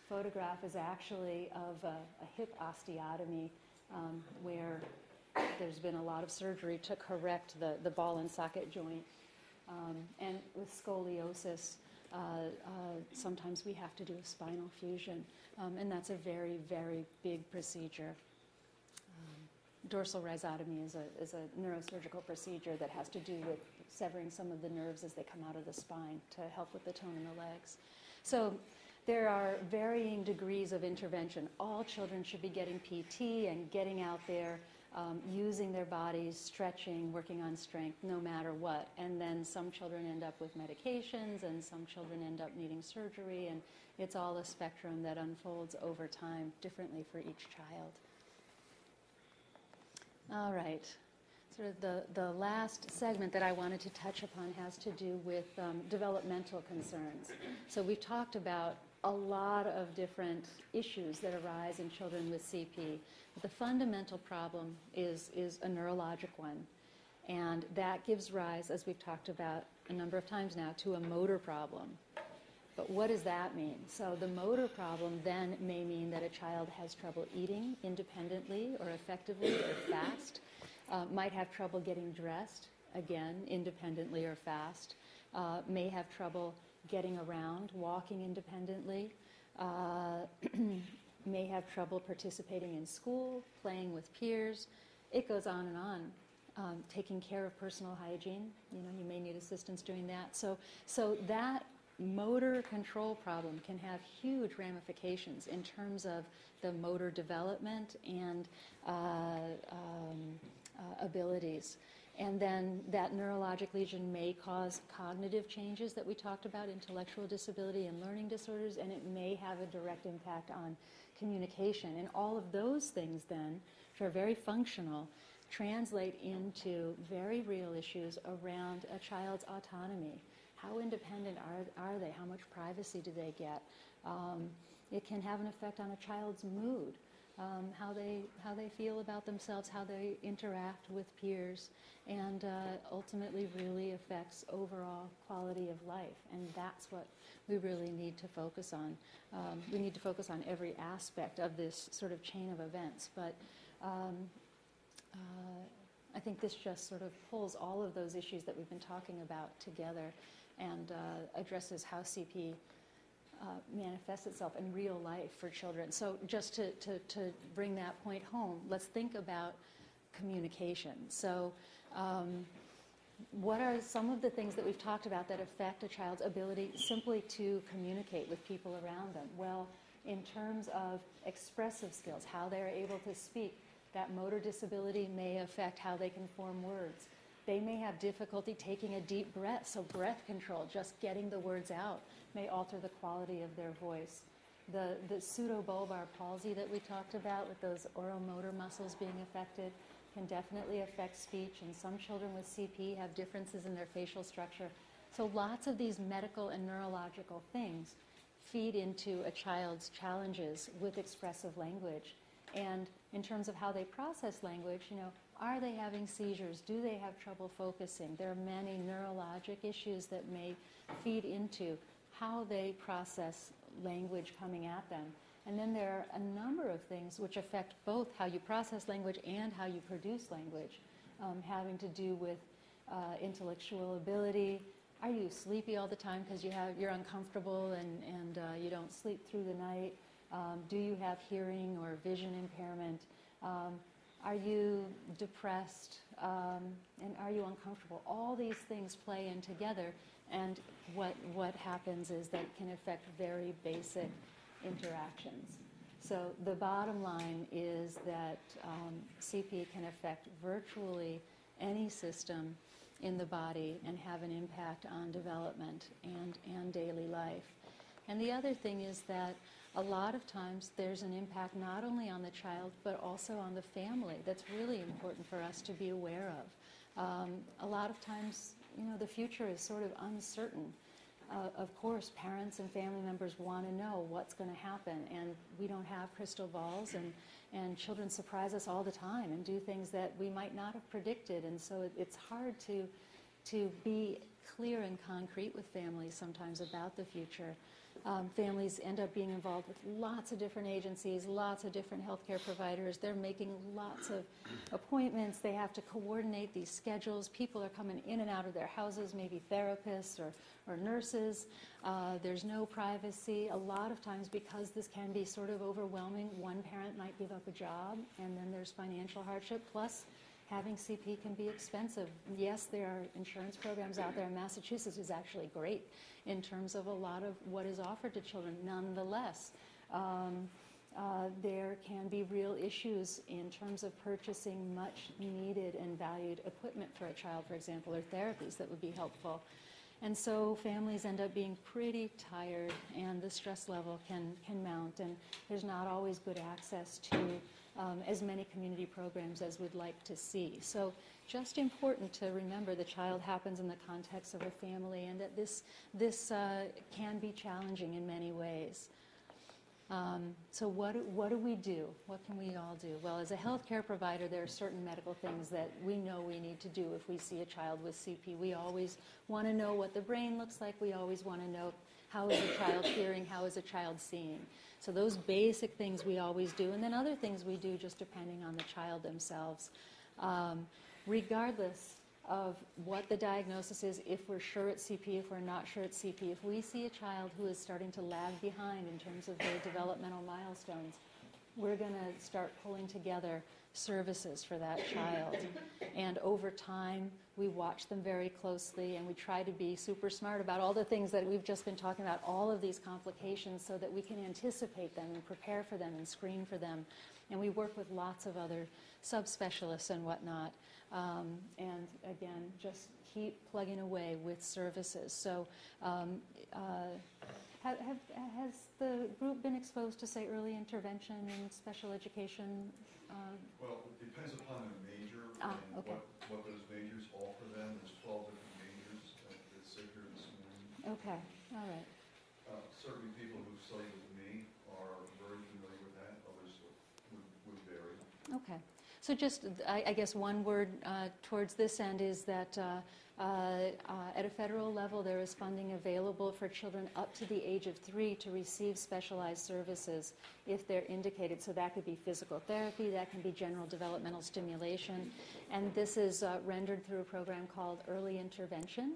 photograph is actually of a, a hip osteotomy um, where there's been a lot of surgery to correct the, the ball and socket joint. Um, and with scoliosis, uh, uh, sometimes we have to do a spinal fusion, um, and that's a very, very big procedure. Um, dorsal rhizotomy is a, is a neurosurgical procedure that has to do with severing some of the nerves as they come out of the spine to help with the tone in the legs. So there are varying degrees of intervention. All children should be getting PT and getting out there, um, using their bodies, stretching, working on strength, no matter what. And then some children end up with medications, and some children end up needing surgery, and it's all a spectrum that unfolds over time differently for each child. All right. Sort of the, the last segment that I wanted to touch upon has to do with um, developmental concerns. So we've talked about a lot of different issues that arise in children with CP. But the fundamental problem is, is a neurologic one. And that gives rise, as we've talked about a number of times now, to a motor problem. But what does that mean? So the motor problem then may mean that a child has trouble eating independently or effectively or fast, uh, might have trouble getting dressed, again, independently or fast, uh, may have trouble getting around, walking independently, uh, may have trouble participating in school, playing with peers. It goes on and on. Um, taking care of personal hygiene, you know, you may need assistance doing that. So, so that motor control problem can have huge ramifications in terms of the motor development and uh, um, uh, abilities. And then that neurologic lesion may cause cognitive changes that we talked about, intellectual disability and learning disorders, and it may have a direct impact on communication. And all of those things then, which are very functional, translate into very real issues around a child's autonomy. How independent are, are they? How much privacy do they get? Um, it can have an effect on a child's mood, um, how, they, how they feel about themselves, how they interact with peers, and uh, ultimately really affects overall quality of life. And that's what we really need to focus on. Um, we need to focus on every aspect of this sort of chain of events. But um, uh, I think this just sort of pulls all of those issues that we've been talking about together and uh, addresses how CP uh, manifests itself in real life for children. So just to, to, to bring that point home, let's think about communication. So um, what are some of the things that we've talked about that affect a child's ability simply to communicate with people around them? Well, in terms of expressive skills, how they're able to speak, that motor disability may affect how they can form words. They may have difficulty taking a deep breath, so breath control, just getting the words out, may alter the quality of their voice. The, the pseudobulbar palsy that we talked about with those oromotor muscles being affected can definitely affect speech, and some children with CP have differences in their facial structure. So lots of these medical and neurological things feed into a child's challenges with expressive language. And in terms of how they process language, you know, are they having seizures? Do they have trouble focusing? There are many neurologic issues that may feed into how they process language coming at them. And then there are a number of things which affect both how you process language and how you produce language, um, having to do with uh, intellectual ability. Are you sleepy all the time because you have you're uncomfortable and, and uh, you don't sleep through the night? Um, do you have hearing or vision impairment? Um, are you depressed? Um, and are you uncomfortable? All these things play in together, and what, what happens is that it can affect very basic interactions. So the bottom line is that um, CP can affect virtually any system in the body and have an impact on development and, and daily life. And the other thing is that a lot of times there's an impact not only on the child but also on the family that's really important for us to be aware of. Um, a lot of times, you know, the future is sort of uncertain. Uh, of course, parents and family members want to know what's going to happen, and we don't have crystal balls, and, and children surprise us all the time and do things that we might not have predicted, and so it, it's hard to, to be clear and concrete with families sometimes about the future. Um, families end up being involved with lots of different agencies, lots of different healthcare providers. They're making lots of appointments. They have to coordinate these schedules. People are coming in and out of their houses, maybe therapists or, or nurses. Uh, there's no privacy. A lot of times, because this can be sort of overwhelming, one parent might give up a job, and then there's financial hardship. Plus, having CP can be expensive. Yes, there are insurance programs out there. Massachusetts is actually great in terms of a lot of what is offered to children. Nonetheless, um, uh, there can be real issues in terms of purchasing much needed and valued equipment for a child, for example, or therapies that would be helpful. And so families end up being pretty tired, and the stress level can, can mount, and there's not always good access to um, as many community programs as we'd like to see. So just important to remember the child happens in the context of a family and that this, this uh, can be challenging in many ways. Um, so what, what do we do? What can we all do? Well, as a healthcare provider, there are certain medical things that we know we need to do if we see a child with CP. We always want to know what the brain looks like. We always want to know how is a child hearing, how is a child seeing. So those basic things we always do, and then other things we do just depending on the child themselves. Um, regardless of what the diagnosis is, if we're sure it's CP, if we're not sure it's CP, if we see a child who is starting to lag behind in terms of their developmental milestones, we're going to start pulling together services for that child. And over time, we watch them very closely and we try to be super smart about all the things that we've just been talking about, all of these complications, so that we can anticipate them and prepare for them and screen for them. And we work with lots of other subspecialists and whatnot. Um, and again, just keep plugging away with services. So, um, uh, have, have, has the group been exposed to, say, early intervention and special education? Uh, Well, it depends upon the major Ah, and okay. what, what those majors offer them. There's twelve different majors that, that sit here this morning. okay, all right. Uh, certainly people who've studied with me are very familiar with that, others would, would vary. Okay. So just, I, I guess one word uh, towards this end is that uh, uh, uh, at a federal level, there is funding available for children up to the age of three to receive specialized services if they're indicated. So that could be physical therapy, that can be general developmental stimulation, and this is rendered through a program called Early Intervention.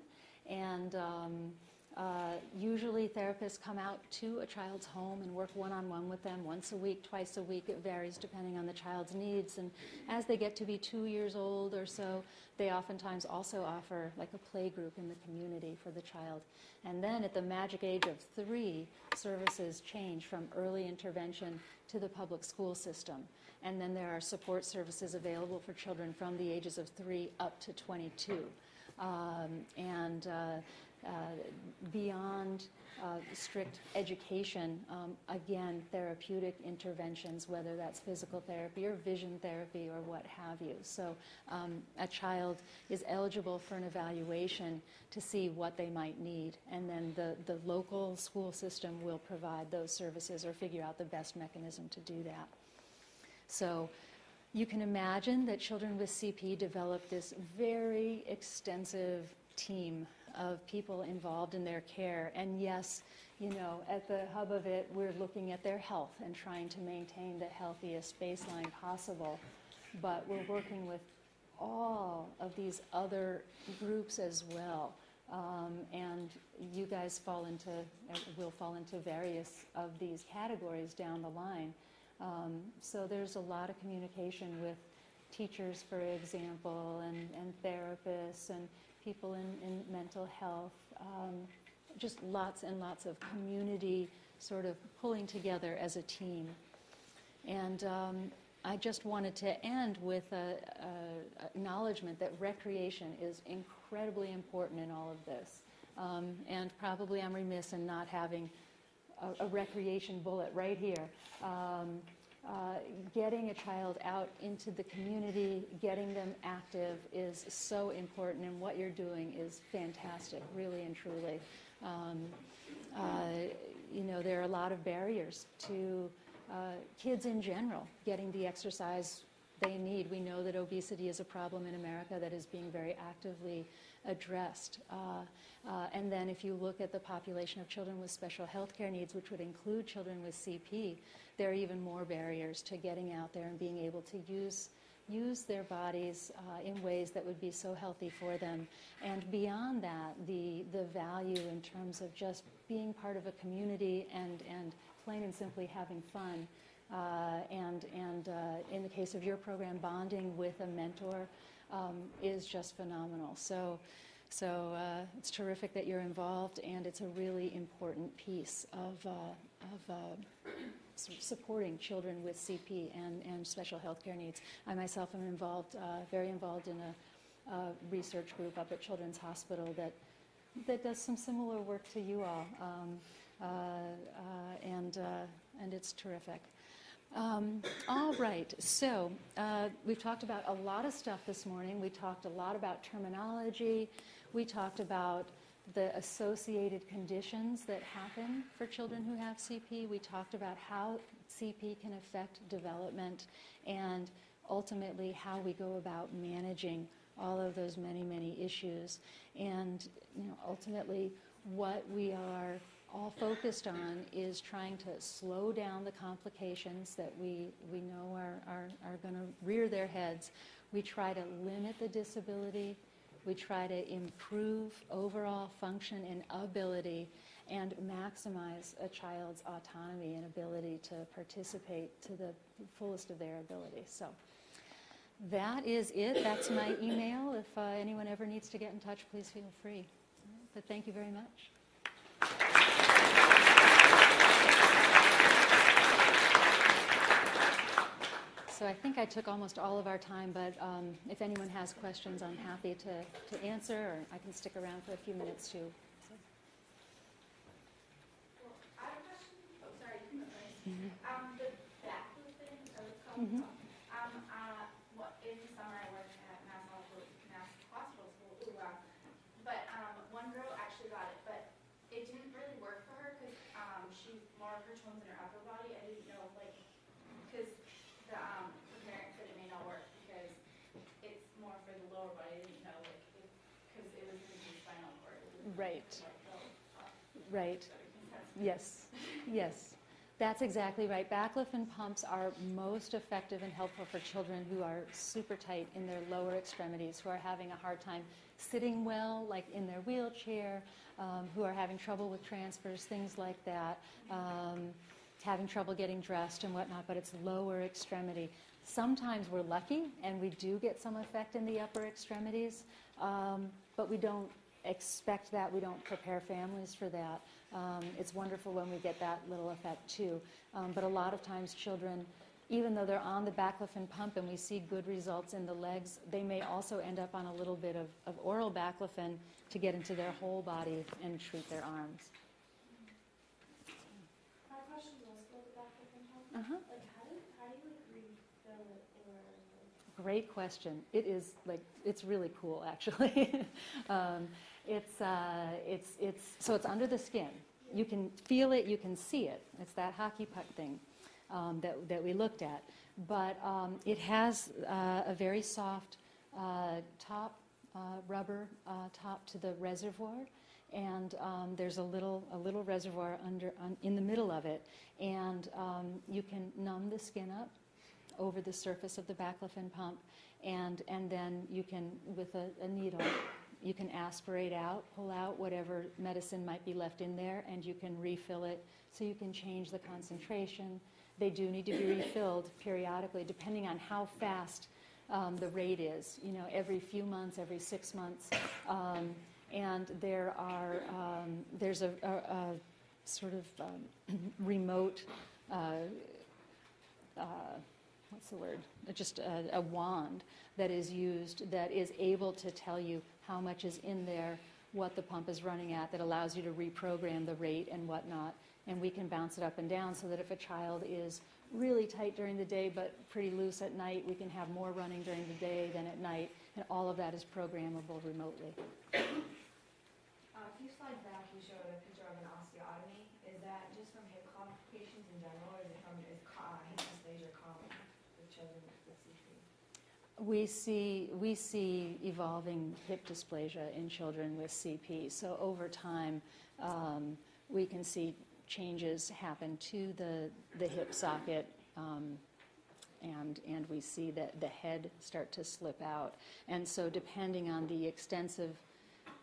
And um, uh, usually therapists come out to a child's home and work one-on-one with them once a week, twice a week. It varies depending on the child's needs. And as they get to be two years old or so, they oftentimes also offer like a play group in the community for the child. And then at the magic age of three, services change from early intervention to the public school system. And then there are support services available for children from the ages of three up to 22. Um, and uh, beyond uh, strict education, um, again, therapeutic interventions, whether that's physical therapy or vision therapy or what have you. So um, a child is eligible for an evaluation to see what they might need, and then the, the local school system will provide those services or figure out the best mechanism to do that. So you can imagine that children with CP develop this very extensive team of people involved in their care. And yes, you know, at the hub of it, we're looking at their health and trying to maintain the healthiest baseline possible. But we're working with all of these other groups as well. Um, and you guys fall into, uh, will fall into various of these categories down the line. Um, so there's a lot of communication with teachers, for example, and, and therapists and people in, in mental health. Um, just lots and lots of community sort of pulling together as a team. And um, I just wanted to end with a, acknowledgement that recreation is incredibly important in all of this. Um, and probably I'm remiss in not having a, a recreation bullet right here. Um, uh, getting a child out into the community, getting them active is so important, and what you're doing is fantastic, really and truly. Um, uh, you know, there are a lot of barriers to uh, kids in general getting the exercise they need. We know that obesity is a problem in America that is being very actively addressed. Uh, uh, and then if you look at the population of children with special health care needs, which would include children with CP, there are even more barriers to getting out there and being able to use use their bodies uh, in ways that would be so healthy for them. And beyond that, the, the value in terms of just being part of a community and, and plain and simply having fun. Uh, and and uh, in the case of your program, bonding with a mentor um, is just phenomenal. So, so uh, it's terrific that you're involved, and it's a really important piece of, uh, of uh, supporting children with CP and, and special health care needs. I myself am involved, uh, very involved in a, a research group up at Children's Hospital that, that does some similar work to you all, um, uh, uh, and, and it's terrific. Um, all right, so uh, we've talked about a lot of stuff this morning. We talked a lot about terminology. We talked about the associated conditions that happen for children who have CP. We talked about how CP can affect development and ultimately how we go about managing all of those many, many issues. And you know, ultimately, what we are all focused on is trying to slow down the complications that we, we know are, are, are going to rear their heads. We try to limit the disability. We try to improve overall function and ability and maximize a child's autonomy and ability to participate to the fullest of their ability. So that is it. That's my email. If uh, anyone ever needs to get in touch, please feel free. But thank you very much. So I think I took almost all of our time, but um, if anyone has questions, I'm happy to, to answer, or I can stick around for a few minutes too. A question. Oh. Um, the thing, Mhm. um, uh, in the summer I work at Mass Hospital, Mass Hospital School, ooh, uh, but, um, one girl actually got it, but it didn't really work for her, cause, um, she, more of her tones in her upper body, I didn't know, like, cause the, um, the parent said it may not work, because it's more for the lower body, I didn't know, like, if, cause it was in the spinal cord. it was, Right. Right. Yes, yes. That's exactly right. Baclofen pumps are most effective and helpful for children who are super tight in their lower extremities, who are having a hard time sitting well, like in their wheelchair, um, who are having trouble with transfers, things like that, um, having trouble getting dressed and whatnot, but it's lower extremity. Sometimes we're lucky and we do get some effect in the upper extremities, um, but we don't expect that. We don't prepare families for that. Um, it's wonderful when we get that little effect too. Um, but a lot of times, children, even though they're on the baclofen pump and we see good results in the legs, they may also end up on a little bit of, of oral baclofen to get into their whole body and treat their arms. My question was the baclofen pump. Uh-huh. Like, how do, how do you like refill it or like? Great question. It is like it's really cool, actually. um, it's uh, it's it's so it's under the skin. You can feel it. You can see it. It's that hockey puck thing um, that that we looked at. But um, it has uh, a very soft uh, top uh, rubber uh, top to the reservoir. And um, there's a little, a little reservoir under, un, in the middle of it, and um, you can numb the skin up over the surface of the baclofen pump, and, and then you can, with a, a needle, you can aspirate out, pull out whatever medicine might be left in there, and you can refill it so you can change the concentration. They do need to be refilled periodically, depending on how fast um, the rate is, you know, every few months, every six months. Um, and there are, um, there's a, a, a sort of um, remote uh, uh, what's the word? Just a, a wand that is used that is able to tell you how much is in there, what the pump is running at, that allows you to reprogram the rate and whatnot. And we can bounce it up and down so that if a child is really tight during the day but pretty loose at night, we can have more running during the day than at night. And all of that is programmable remotely. Uh, a few slides back, you showed a picture of an osteotomy. Is that just from hip complications in general, or is it from, is co- uh, hip dysplasia common with children with CP? We see, we see evolving hip dysplasia in children with CP. So over time, um, we can see changes happen to the, the hip socket, um, and, and we see that the head start to slip out. And so depending on the extensive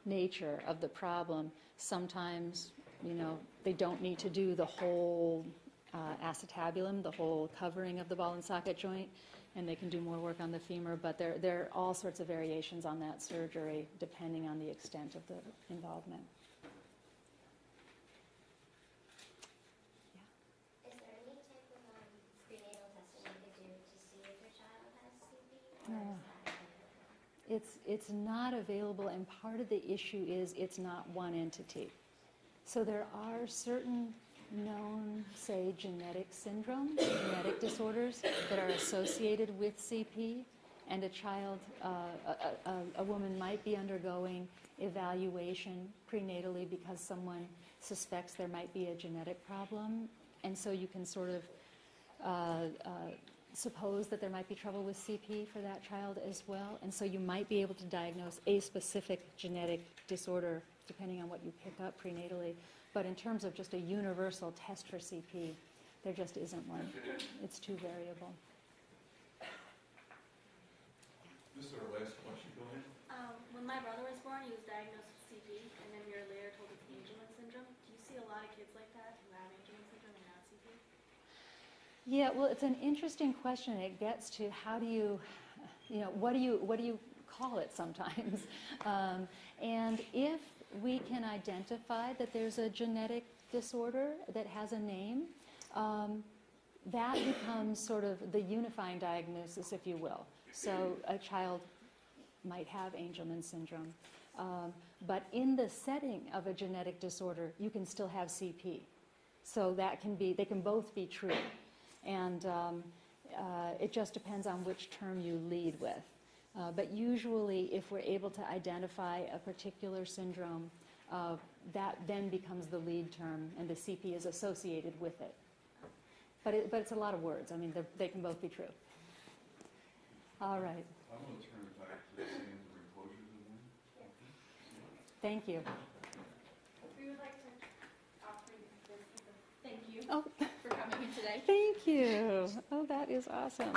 nature of the problem, sometimes, you know, they don't need to do the whole uh, acetabulum, the whole covering of the ball and socket joint, and they can do more work on the femur, but there, there are all sorts of variations on that surgery depending on the extent of the involvement. Is there any type of um, prenatal testing you could do to see if your child has CP? Or No. is that It's, it's not available, and part of the issue is it's not one entity. So there are certain known, say, genetic syndromes, genetic disorders that are associated with CP, and a child, uh, a, a, a woman might be undergoing evaluation prenatally because someone suspects there might be a genetic problem, and so you can sort of uh, uh, suppose that there might be trouble with CP for that child as well. And so you might be able to diagnose a specific genetic disorder depending on what you pick up prenatally. But in terms of just a universal test for CP, there just isn't one. It's too variable. This is our last question. Go ahead. Um, when my brother was born, he was diagnosed with CP, and then your lawyer later told it's Angelman syndrome. Do you see a lot of kids like that who have Angelman syndrome and not CP? Yeah, well, it's an interesting question. It gets to how do you, you know, what do you what do you call it sometimes? Um, and if we can identify that there's a genetic disorder that has a name, um, that becomes sort of the unifying diagnosis, if you will. So a child might have Angelman syndrome. Um, but in the setting of a genetic disorder, you can still have CP. So that can be, they can both be true. And um, uh, it just depends on which term you lead with. Uh, but usually, if we're able to identify a particular syndrome, uh, that then becomes the lead term, and the CP is associated with it. But, it, but it's a lot of words. I mean, they're- can both be true. All right. I'm gonna turn it back to Sam for enclosures again. Thank you. We would like to offer you this thank you Oh, for coming in today. thank you. Oh, that is awesome.